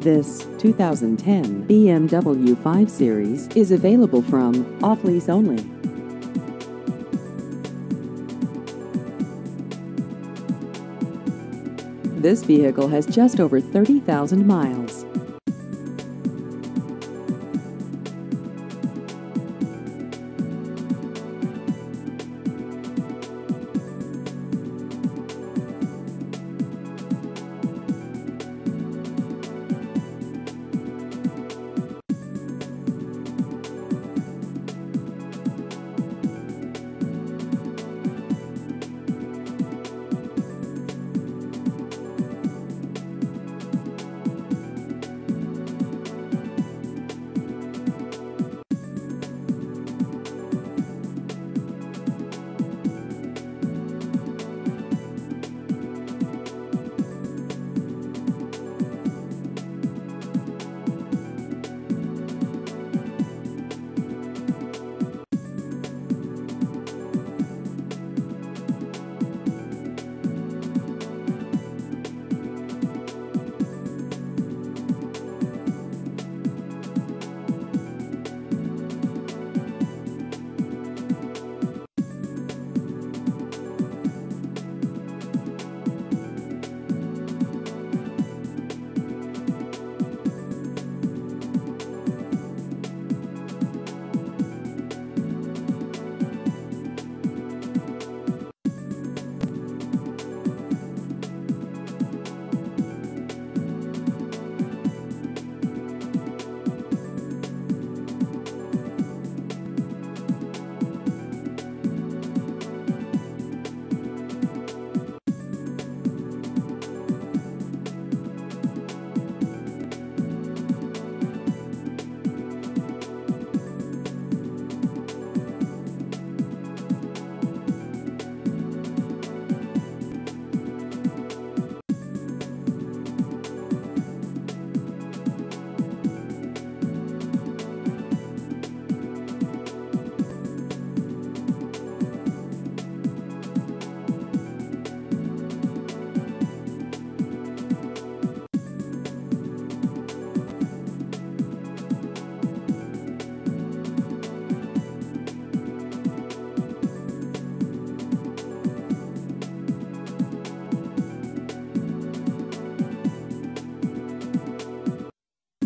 This 2010 BMW 5 Series is available from Off Lease Only. This vehicle has just over 30,000 miles.